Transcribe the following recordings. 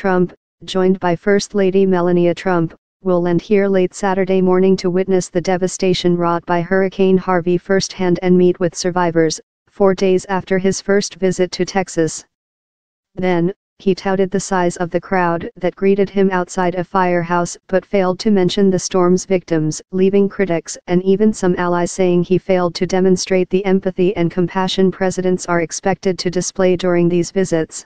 Trump, joined by First Lady Melania Trump, will land here late Saturday morning to witness the devastation wrought by Hurricane Harvey firsthand and meet with survivors, four days after his first visit to Texas. Then, he touted the size of the crowd that greeted him outside a firehouse but failed to mention the storm's victims, leaving critics and even some allies saying he failed to demonstrate the empathy and compassion presidents are expected to display during these visits.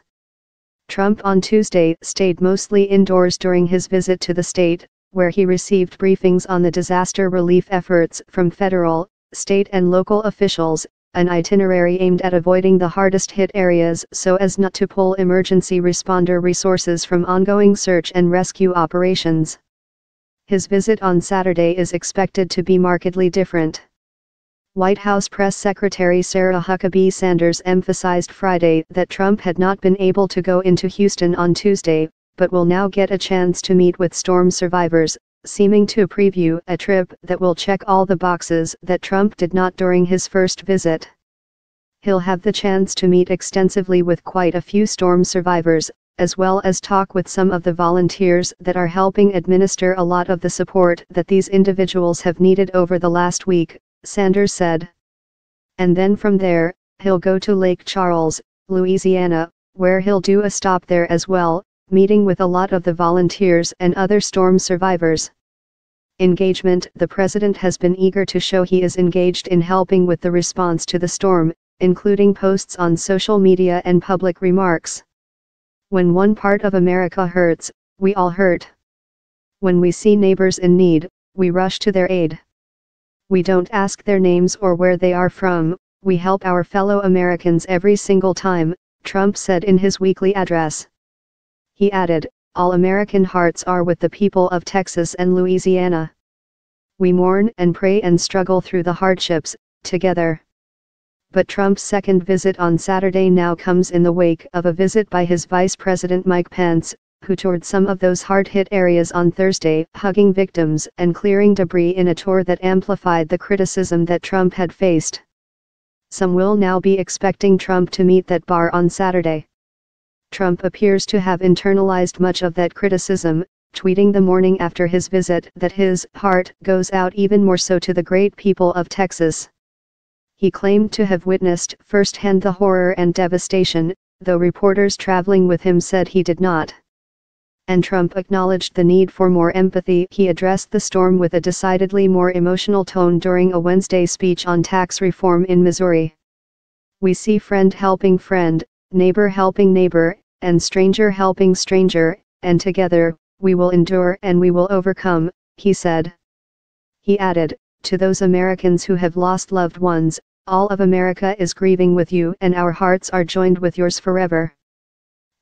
Trump on Tuesday stayed mostly indoors during his visit to the state, where he received briefings on the disaster relief efforts from federal, state and local officials, an itinerary aimed at avoiding the hardest hit areas so as not to pull emergency responder resources from ongoing search and rescue operations. His visit on Saturday is expected to be markedly different. White House Press Secretary Sarah Huckabee Sanders emphasized Friday that Trump had not been able to go into Houston on Tuesday, but will now get a chance to meet with storm survivors, seeming to preview a trip that will check all the boxes that Trump did not during his first visit. He'll have the chance to meet extensively with quite a few storm survivors, as well as talk with some of the volunteers that are helping administer a lot of the support that these individuals have needed over the last week, Sanders said. And then from there, he'll go to Lake Charles, Louisiana, where he'll do a stop there as well, meeting with a lot of the volunteers and other storm survivors. Engagement The president has been eager to show he is engaged in helping with the response to the storm, including posts on social media and public remarks. When one part of America hurts, we all hurt. When we see neighbors in need, we rush to their aid. We don't ask their names or where they are from, we help our fellow Americans every single time, Trump said in his weekly address. He added, All American hearts are with the people of Texas and Louisiana. We mourn and pray and struggle through the hardships, together. But Trump's second visit on Saturday now comes in the wake of a visit by his Vice President Mike Pence, who toured some of those hard-hit areas on Thursday, hugging victims and clearing debris in a tour that amplified the criticism that Trump had faced. Some will now be expecting Trump to meet that bar on Saturday. Trump appears to have internalized much of that criticism, tweeting the morning after his visit that his heart goes out even more so to the great people of Texas. He claimed to have witnessed firsthand the horror and devastation, though reporters traveling with him said he did not. And Trump acknowledged the need for more empathy. He addressed the storm with a decidedly more emotional tone during a Wednesday speech on tax reform in Missouri. We see friend helping friend, neighbor helping neighbor, and stranger helping stranger, and together, we will endure and we will overcome, he said. He added, to those Americans who have lost loved ones, all of America is grieving with you and our hearts are joined with yours forever.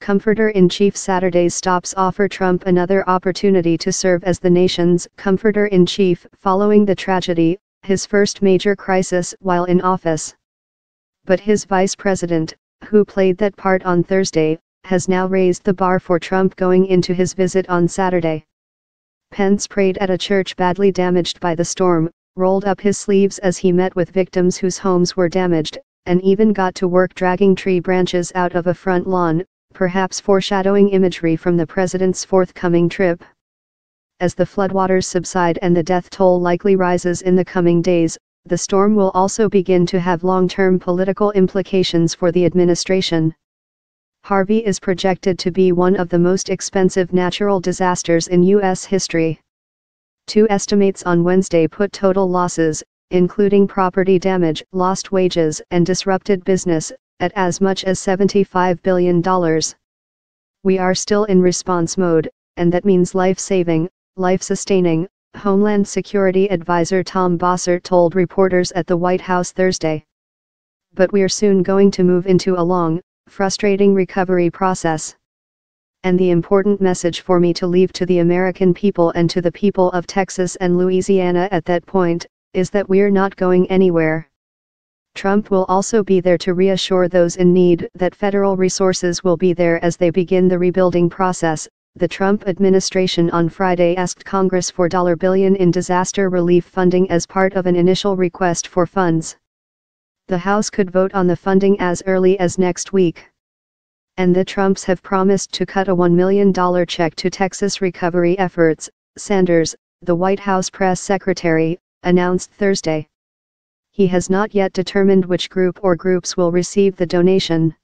Comforter-in-Chief Saturday's stops offer Trump another opportunity to serve as the nation's Comforter-in-Chief following the tragedy, his first major crisis while in office. But his vice president, who played that part on Thursday, has now raised the bar for Trump going into his visit on Saturday. Pence prayed at a church badly damaged by the storm, rolled up his sleeves as he met with victims whose homes were damaged, and even got to work dragging tree branches out of a front lawn, perhaps foreshadowing imagery from the president's forthcoming trip. As the floodwaters subside and the death toll likely rises in the coming days, the storm will also begin to have long-term political implications for the administration. Harvey is projected to be one of the most expensive natural disasters in U.S. history. Two estimates on Wednesday put total losses, including property damage, lost wages, and disrupted business, at as much as $75 billion. We are still in response mode, and that means life saving, life sustaining, Homeland Security Advisor Tom Bossert told reporters at the White House Thursday. But we're soon going to move into a long, frustrating recovery process. And the important message for me to leave to the American people and to the people of Texas and Louisiana at that point, is that we're not going anywhere. Trump will also be there to reassure those in need that federal resources will be there as they begin the rebuilding process. The Trump administration on Friday asked Congress for $1 billion in disaster relief funding as part of an initial request for funds the House could vote on the funding as early as next week. and the Trumps have promised to cut a $1 million check to Texas recovery efforts, Sanders, the White House press secretary, announced Thursday. He has not yet determined which group or groups will receive the donation.